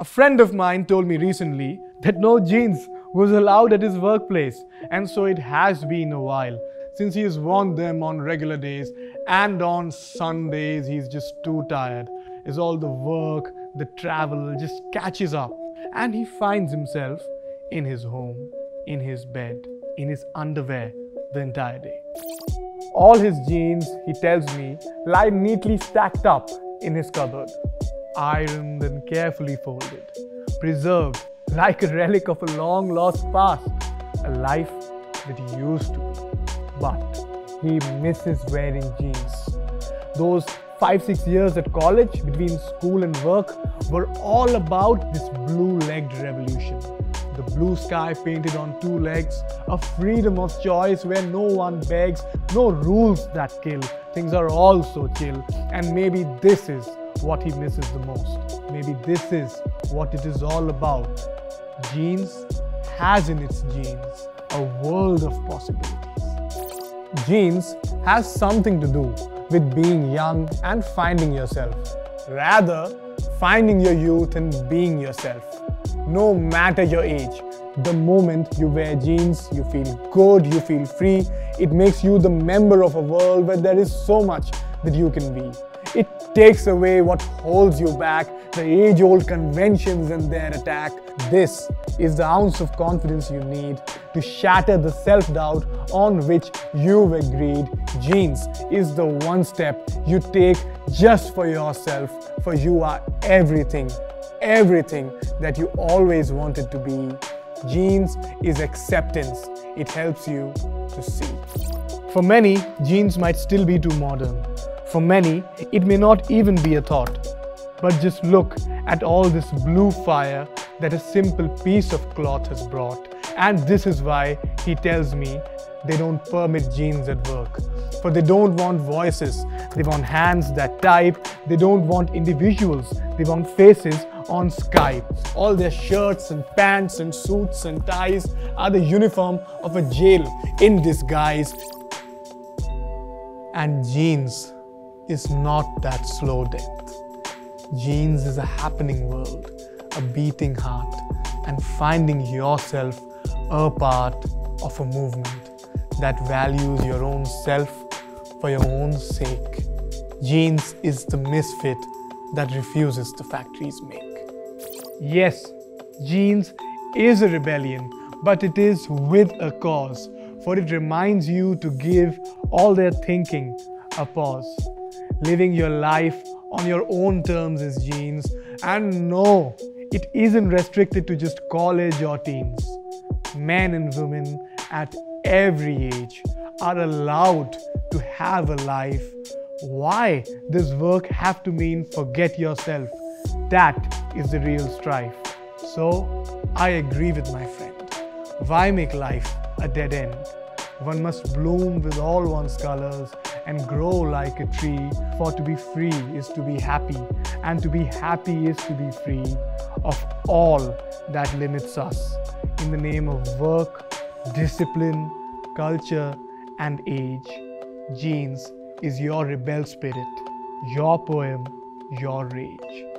A friend of mine told me recently that no jeans was allowed at his workplace, and so it has been a while since he has worn them on regular days and on Sundays he's just too tired. As all the work, the travel just catches up, and he finds himself in his home, in his bed, in his underwear the entire day. All his jeans, he tells me, lie neatly stacked up in his cupboard ironed and carefully folded, preserved like a relic of a long lost past, a life that he used to be. But he misses wearing jeans. Those five, six years at college between school and work were all about this blue legged revolution. The blue sky painted on two legs, a freedom of choice where no one begs, no rules that kill. Things are all so chill, and maybe this is what he misses the most. Maybe this is what it is all about. Jeans has in its genes a world of possibilities. Jeans has something to do with being young and finding yourself. Rather, finding your youth and being yourself. No matter your age, the moment you wear jeans, you feel good, you feel free. It makes you the member of a world where there is so much that you can be. It takes away what holds you back, the age old conventions and their attack. This is the ounce of confidence you need to shatter the self doubt on which you've agreed. Jeans is the one step you take just for yourself, for you are everything, everything that you always wanted to be. Jeans is acceptance, it helps you to see. For many, jeans might still be too modern. For many, it may not even be a thought. But just look at all this blue fire that a simple piece of cloth has brought. And this is why he tells me they don't permit jeans at work. For they don't want voices, they want hands that type, they don't want individuals, they want faces on Skype. All their shirts and pants and suits and ties are the uniform of a jail in disguise. And jeans is not that slow death. Jeans is a happening world, a beating heart, and finding yourself a part of a movement that values your own self for your own sake. Jeans is the misfit that refuses the factories make. Yes, jeans is a rebellion, but it is with a cause, for it reminds you to give all their thinking a pause living your life on your own terms is jeans. And no, it isn't restricted to just college or teens. Men and women at every age are allowed to have a life. Why does work have to mean forget yourself? That is the real strife. So, I agree with my friend. Why make life a dead end? One must bloom with all one's colors and grow like a tree. For to be free is to be happy, and to be happy is to be free of all that limits us. In the name of work, discipline, culture, and age, Jeans is your rebel spirit, your poem, your rage.